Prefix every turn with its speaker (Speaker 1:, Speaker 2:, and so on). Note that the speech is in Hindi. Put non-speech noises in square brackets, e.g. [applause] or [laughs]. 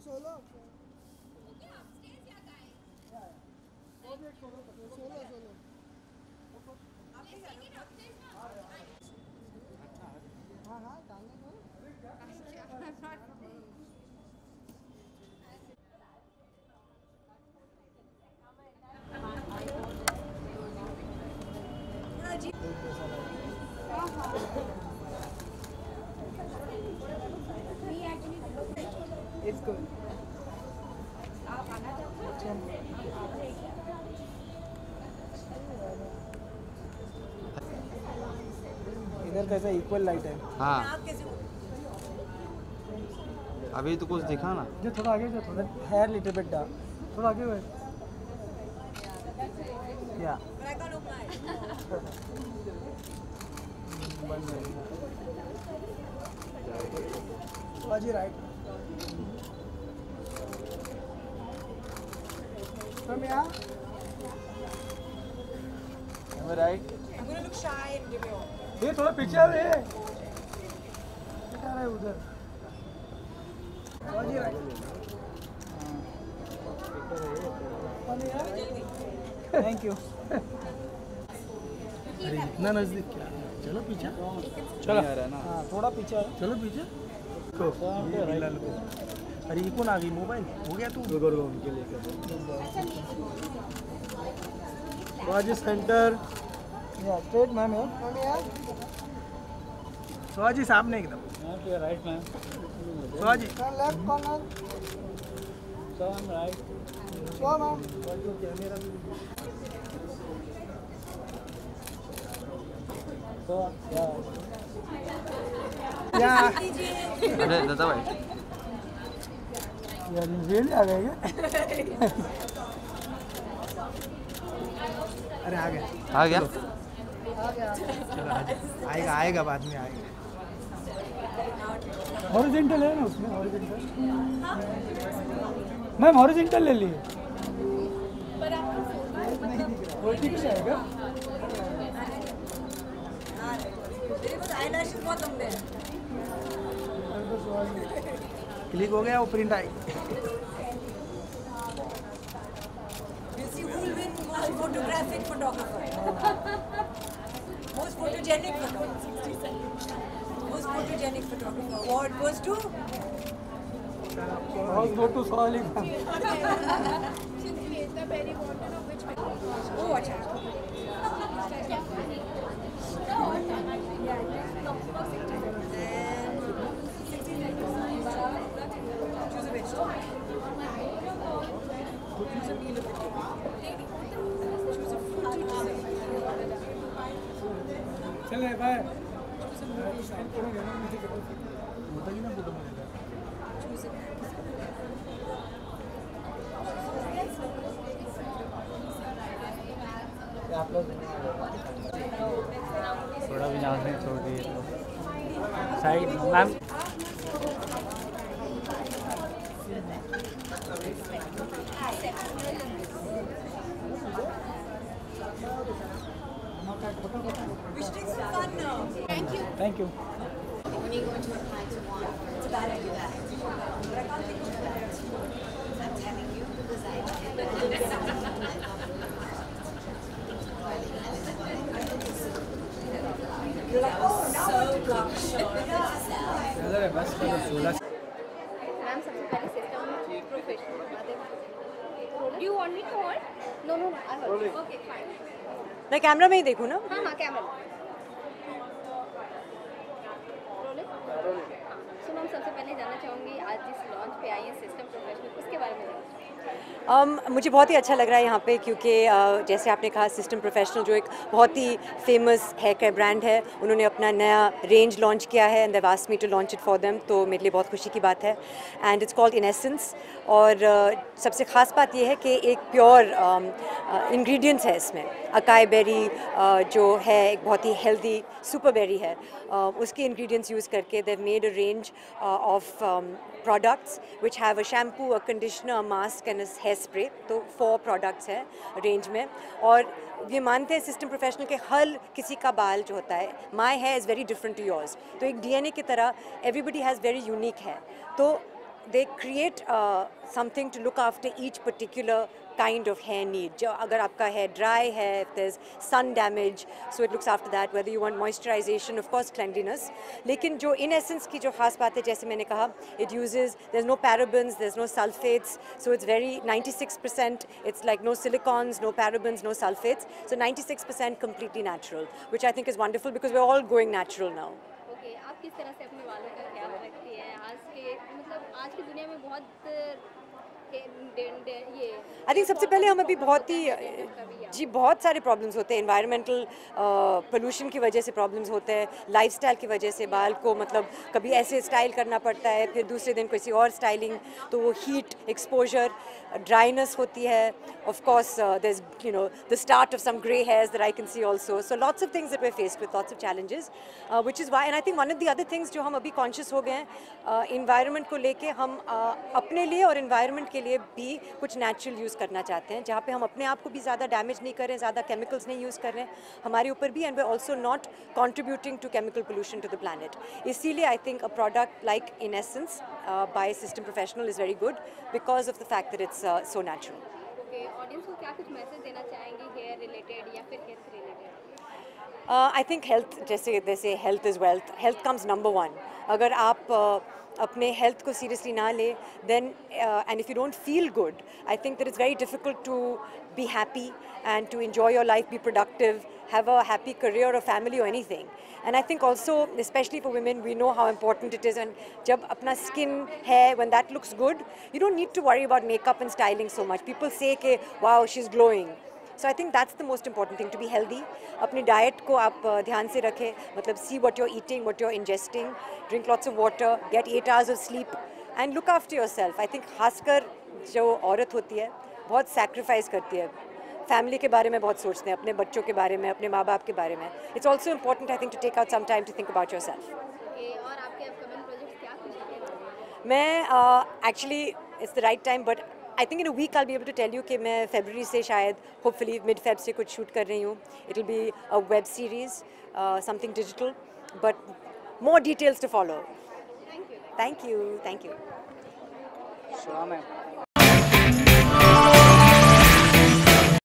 Speaker 1: सोलो सोलो सोलो हाँ हाँ डालने दो It's good. इधर कैसा इक्वल लाइट है।
Speaker 2: हाँ। अभी तो कुछ दिखा ना।
Speaker 1: जो थोड़ा आगे जो थोड़ा हेयर लिटिल बिट डाउन थोड़ा आगे हुए। या [laughs] बाजी right From here.
Speaker 2: Am I right?
Speaker 1: ये थोड़ा पीछे आ रहे क्या रहा है उधर। थैंक यू अरे इतना नज़दीक क्या? चलो पीछे।
Speaker 2: चलो। आ रहा है ना।
Speaker 1: हाँ थोड़ा पीछे चलो पीछे। को ये लाल को अरे ये कौन आ गई? मोबाइल? हो गया तू? रुको रुको उनके लिए स्वाजी सेंटर या स्ट्रेट मैम है। मैम स्वाजी सामने एकदम।
Speaker 2: Right ma'am
Speaker 1: स्वाजी। Left
Speaker 2: corner so I right
Speaker 1: so ma'am camera
Speaker 2: so yeah
Speaker 1: yeah
Speaker 2: अरे दादा भाई।
Speaker 1: यार रियल आ गए क्या अरे आ गया
Speaker 2: आ गया।
Speaker 1: आएगा आएगा बाद में आएगा। हॉरिजेंटल है ना उसमें हॉरिजेंटल मैम हॉरिजेंटल ले लिए। आएगा। क्लिक हो गया वो प्रिंट आई
Speaker 3: You see who will win most photographic photographer. most photogenic photographer. Most photogenic photographer. Award goes to
Speaker 1: और गो टू सॉलिड
Speaker 3: oh अच्छा. Choose a fruit.
Speaker 1: चले बाय
Speaker 3: Choose a
Speaker 2: थोड़ा भी यहाँ से छोड़ दिए तो side ma'am
Speaker 3: We should take some fun now.
Speaker 1: Thank you
Speaker 4: When you go into a client's want,
Speaker 3: It's a bad idea. But I can't think of that.
Speaker 4: I'm telling you because I
Speaker 3: You're like, oh, now I want to come. Yeah.
Speaker 1: बस करो सोलह
Speaker 5: मैम सबसे पहले system professional do you want me to hold no no I hold okay fine
Speaker 3: मैं कैमरा में ही देखूँ ना?
Speaker 5: हाँ हाँ कैमरा। सबसे पहले जानना चाहूँगी, आज जिस लॉन्च पे आई है सिस्टम प्रोफेशनल उसके बारे में
Speaker 3: um, मुझे बहुत ही अच्छा लग रहा है यहाँ पे क्योंकि uh, जैसे आपने कहा सिस्टम प्रोफेशनल जो एक बहुत ही फ़ेमस हेयर केयर ब्रांड है उन्होंने अपना नया रेंज लॉन्च किया है and asked me to launch it for them तो मेरे लिए बहुत खुशी की बात है। And it's called in essence और uh, सबसे ख़ास बात यह है कि एक प्योर इंग्रेडिएंट्स है इसमें। अकाई बेरी uh, जो है एक बहुत ही हेल्दी सुपर बेरी है। uh, उसके इंग्रेडिएंट्स यूज़ करके they've made a range of products which have a shampoo a conditioner mask mask and hair spray. तो फोर प्रोडक्ट्स हैं रेंज में और ये मानते हैं सिस्टम प्रोफेशनल के हर किसी का बाल जो होता है my hair is very different to yours तो एक डीएनए की तरह एवरीबडी हैज़ वेरी यूनिक है तो they create something to look after each particular kind of hair need. जो अगर आपका hair dry है, if there's sun damage, so it looks after that. Whether you want moisturization, of course, cleanliness. लेकिन जो in essence की जो खास बात है, जैसे मैंने कहा, it uses there's no parabens, there's no sulfates, so it's very 96%. It's like no silicons, no parabens, no sulfates. So 96% completely natural, which I think is wonderful because we're all going natural now.
Speaker 5: Okay आप किस तरह से अपने बालों का ख्याल रखती हैं आज के मतलब आज की दुनिया में बहुत ए, डे- डे- ये
Speaker 3: I think सबसे पहले हम अभी बहुत ही, जी, बहुत सारे प्रॉब्लम्स होते हैं। इन्वायरमेंटल पोल्यूशन की वजह से प्रॉब्लम्स होते हैं। लाइफस्टाइल की वजह से बाल को मतलब कभी ऐसे स्टाइल करना पड़ता है, फिर दूसरे दिन किसी और स्टाइलिंग तो वो हीट एक्सपोजर ड्राइनेस होती है। Of course is you know the start of some grey hairs that I can see also so lots of things that we faced with lots of challenges which is why and I think one of the other things जो हम अभी कॉन्शियस हो गए हैं इन्वायरमेंट को लेके हम अपने लिए और इन्वायरमेंट के लिए भी कुछ नेचुरल यूज़ करना चाहते हैं, जहाँ पे हम अपने आप को भी ज़्यादा डैमेज नहीं कर रहे हैं ज़्यादा केमिकल्स नहीं यूज़ कर रहे हैं हमारे ऊपर भी and we also not contributing to chemical pollution to the planet इसीलिए I think a product like in essence by system professional is very good because of the fact that it's so
Speaker 5: natural audience को क्या कुछ मैसेज देना चाहेंगे हेयर रिलेटेड या फिर related
Speaker 3: आई थिंक हेल्थ जैसे जैसे health is wealth health comes number one अगर आप uh, अपने हेल्थ को सीरियसली ना ले then and if you don't feel good I think that is very difficult to be happy and to enjoy your life be productive have a happy career or family or anything and i think also especially for women we know how important it is and jab apna skin hair when that looks good you don't need to worry about makeup and styling so much people say ke wow she's glowing So I think that's the most important thing to be healthy अपनी डाइट को आप ध्यान से रखें। मतलब see what you're eating what you're ingesting drink lots of water get eight hours of sleep and look after yourself I think खासकर जो औरत होती है बहुत सेक्रीफाइस करती है। फैमिली के बारे में बहुत सोचते हैं अपने बच्चों के बारे में अपने माँ बाप के बारे में। It's also important I think to
Speaker 5: take out some time to think about yourself
Speaker 3: मैं actually it's the right time but I think in a week I be able to tell you कि मैं फेबररी से शायद होपफुली मिड फेब से कुछ शूट कर रही हूँ। It will be a web series something digital but more details to follow
Speaker 5: thank you
Speaker 3: thank you thank you
Speaker 2: शुआ ma'am